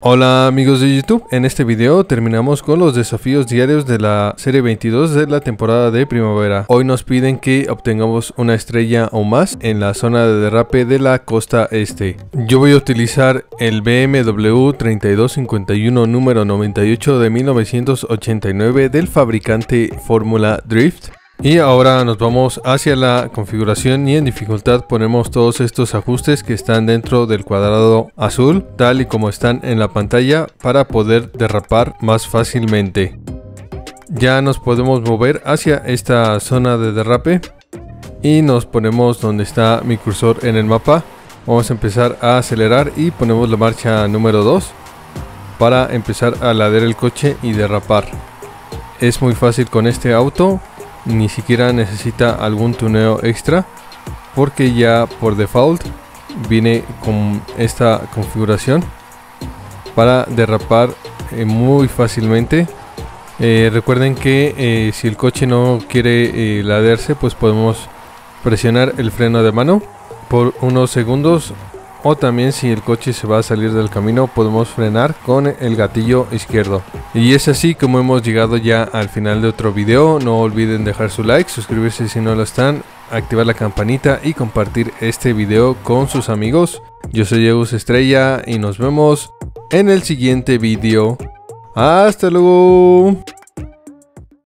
Hola amigos de YouTube, en este video terminamos con los desafíos diarios de la serie 22 de la temporada de primavera. Hoy nos piden que obtengamos una estrella o más en la zona de derrape de la costa este. Yo voy a utilizar el BMW 3251 número 98 de 1989 del fabricante Fórmula Drift. Y ahora nos vamos hacia la configuración y en dificultad ponemos todos estos ajustes que están dentro del cuadrado azul tal y como están en la pantalla para poder derrapar más fácilmente. Ya nos podemos mover hacia esta zona de derrape y nos ponemos donde está mi cursor en el mapa. Vamos a empezar a acelerar y ponemos la marcha número 2 para empezar a ladear el coche y derrapar. Es muy fácil con este auto ni siquiera necesita algún tuneo extra porque ya por default viene con esta configuración para derrapar eh, muy fácilmente. Eh, recuerden que eh, si el coche no quiere ladearse pues podemos presionar el freno de mano por unos segundos o también si el coche se va a salir del camino podemos frenar con el gatillo izquierdo. Y es así como hemos llegado ya al final de otro video. No olviden dejar su like, suscribirse si no lo están, activar la campanita y compartir este video con sus amigos. Yo soy Eus Estrella y nos vemos en el siguiente video. Hasta luego.